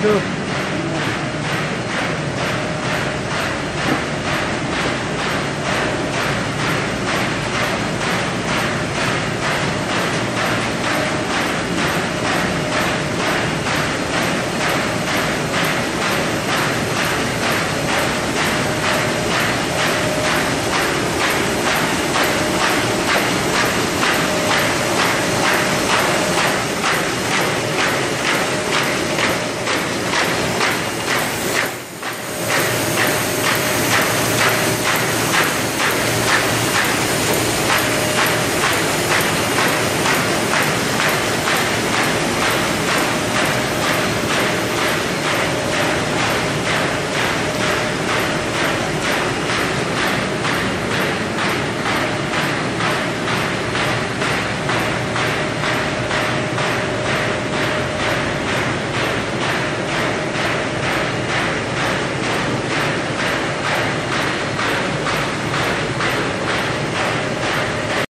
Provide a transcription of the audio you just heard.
就